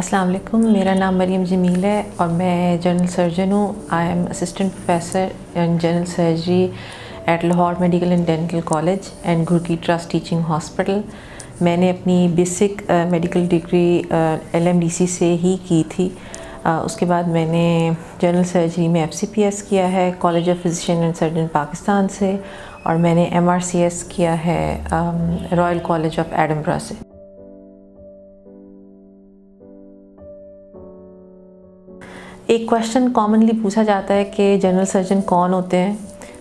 अस्सलाम वालेकुम मेरा नाम मरीम जमील है और मैं जनरल सर्जन हूँ। I am assistant professor in general surgery at Lahore medical and dental college and Gurki trust teaching hospital मैंने अपनी बेसिक मेडिकल डिग्री एलएमडीसी से ही की थी। Uh, उसके बाद मैंने जनरल सर्जरी में एफसीपीएस किया है college of physician and surgeon Pakistan से और मैंने एमआरसीएस किया है रॉयल कॉलेज ऑफ़ एडमब्रा से। एक क्वेश्चन कॉमनली पूछा जाता है कि जनरल सर्जन कौन होते हैं?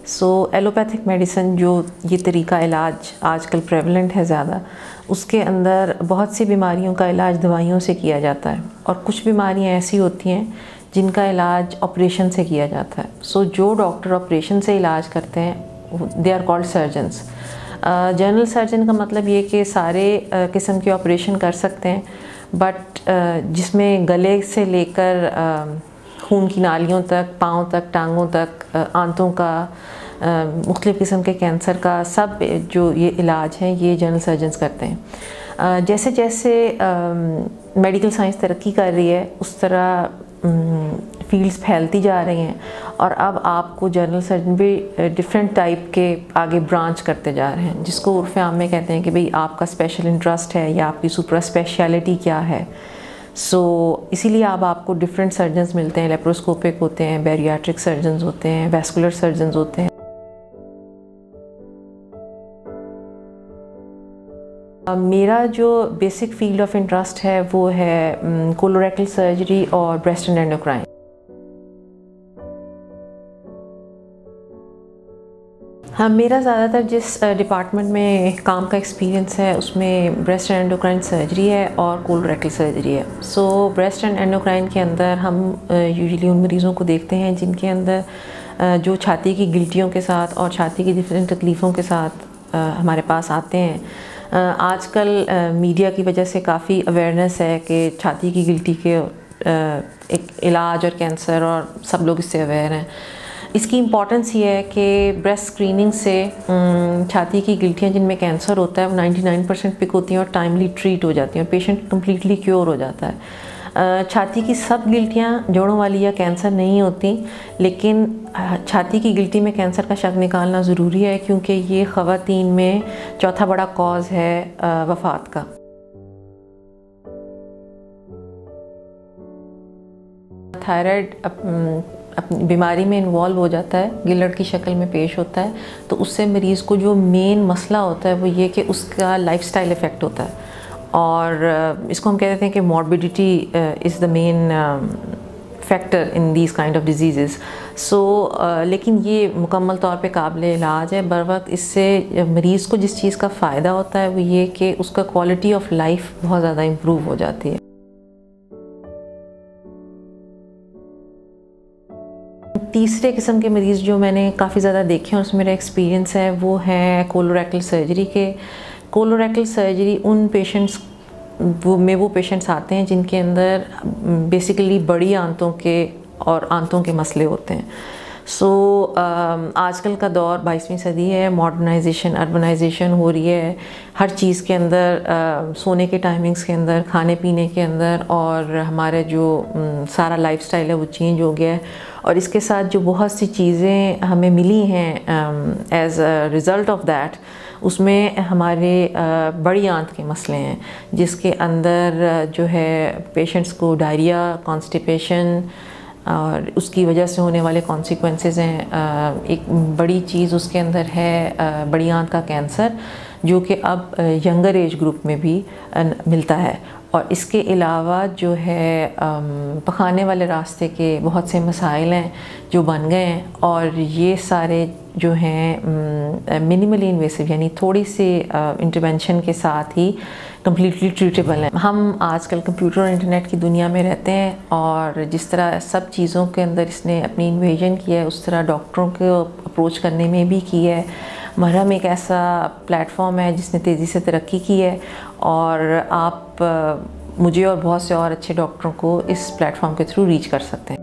सो एलोपैथिक मेडिसिन जो ये तरीका इलाज आजकल प्रेवलेंट है ज़्यादा उसके अंदर बहुत सी बीमारियों का इलाज दवाइयों से किया जाता है और कुछ बीमारियाँ ऐसी होती हैं जिनका इलाज ऑपरेशन से किया जाता है। सो so, जो डॉक्टर ऑपरेशन से इलाज करते हैं they are called surgeons general surgeon का मतलब ये कि सारे uh, किस्म के ऑपरेशन कर सकते हैं बट uh, जिसमें गले से लेकर uh, खून की नालियों तक, पाँव तक, टांगों तक आंतों का मुख्तलिफ़ किस्म के कैंसर का सब जो ये इलाज हैं, ये जनरल सर्जन्स करते हैं। जैसे जैसे मेडिकल साइंस तरक्की कर रही है, उस तरह फील्ड्स फैलती जा रही हैं और अब आपको जनरल सर्जन भी डिफरेंट टाइप के आगे ब्रांच करते जा रहे हैं, जिसको उर्फ़ आम में कहते हैं कि भाई आपका स्पेशल इंटरेस्ट है या आपकी सुपर स्पेशलिटी क्या है। सो so, इसीलिए अब आपको डिफरेंट सर्जन्स मिलते हैं लेप्रोस्कोपिक होते हैं बैरियाट्रिक सर्जन्स होते हैं वेस्कुलर सर्जन्स होते हैं। मेरा जो बेसिक फ़ील्ड ऑफ़ इंटरेस्ट है वो है कोलोरेक्टल सर्जरी और ब्रेस्ट एंड एंडोक्राइन हाँ मेरा ज़्यादातर जिस डिपार्टमेंट में काम का एक्सपीरियंस है, उसमें ब्रेस्ट एंड एंडोक्राइन सर्जरी है और कोलोरेक्टल सर्जरी है। सो ब्रेस्ट एंड एंडोक्राइन के अंदर हम यूजुअली उन मरीज़ों को देखते हैं जिनके अंदर जो छाती की गिल्टियों के साथ और छाती की डिफरेंट तकलीफ़ों के साथ हमारे पास आते हैं। आजकल मीडिया की वजह से काफ़ी अवेयरनेस है कि छाती की गिल्टी के एक इलाज और कैंसर और सब लोग इससे अवेयर हैं। इसकी इम्पॉर्टेंस ये है कि ब्रेस्ट स्क्रीनिंग से छाती की गिल्टियाँ जिनमें कैंसर होता है, वो 99 परसेंट पिक होती हैं और टाइमली ट्रीट हो जाती हैं और पेशेंट कम्प्लीटली क्योर हो जाता है। छाती की सब गिल्टियाँ जोड़ों वाली या कैंसर नहीं होती, लेकिन छाती की गिल्टी में कैंसर का शक निकालना ज़रूरी है क्योंकि ये ख़वातीन में चौथा बड़ा कॉज है वफ़ात का। थायराइड अपनी बीमारी में इन्वॉल्व हो जाता है, गिलड़ की शक्ल में पेश होता है तो उससे मरीज़ को जो मेन मसला होता है वो ये कि उसका लाइफस्टाइल इफ़ेक्ट होता है। और इसको हम कहते हैं कि morbidity is the main factor in these kind of disease so लेकिन ये मुकम्मल तौर पे काबिल इलाज है। बर वक्त इससे मरीज़ को जिस चीज़ का फ़ायदा होता है वो ये कि उसका क्वालिटी ऑफ़ लाइफ बहुत ज़्यादा इम्प्रूव हो जाती है। तीसरे किस्म के मरीज़ जो मैंने काफ़ी ज़्यादा देखे हैं, उसमें मेरा एक्सपीरियंस है, वो है कोलोरेक्टल सर्जरी के। कोलोरेक्टल सर्जरी उन पेशेंट्स वो में वो पेशेंट्स आते हैं जिनके अंदर बेसिकली बड़ी आंतों के और आंतों के मसले होते हैं। सो so, uh, आजकल का दौर बाईसवीं सदी है मॉडर्नाइजेशन अर्बनाइजेशन हो रही है। हर चीज़ के अंदर uh, सोने के टाइमिंग्स के अंदर खाने पीने के अंदर और हमारे जो um, सारा लाइफस्टाइल है वो चेंज हो गया है। और इसके साथ जो बहुत सी चीज़ें हमें मिली हैं as a result of that उसमें हमारे बड़ी आंत के मसले हैं जिसके अंदर जो है पेशेंट्स को डायरिया कॉन्स्टिपेशन और उसकी वजह से होने वाले कॉन्सिक्वेंसेस हैं। एक बड़ी चीज़ उसके अंदर है बड़ी आंत का कैंसर जो कि अब यंगर एज ग्रुप में भी मिलता है। और इसके अलावा जो है पखाने वाले रास्ते के बहुत से मसाइल हैं जो बन गए हैं। और ये सारे जो हैं मिनिमली इन्वेसिव यानी थोड़ी सी इंटरवेंशन के साथ ही कम्प्लीटली ट्रीटेबल हैं। हम आजकल कंप्यूटर और इंटरनेट की दुनिया में रहते हैं और जिस तरह सब चीज़ों के अंदर इसने अपनी इन्वेजन किया है, उस तरह डॉक्टरों को अप्रोच करने में भी की है। मरहम एक ऐसा प्लेटफॉर्म है जिसने तेज़ी से तरक्की की है और आप मुझे और बहुत से और अच्छे डॉक्टरों को इस प्लेटफॉर्म के थ्रू रीच कर सकते हैं।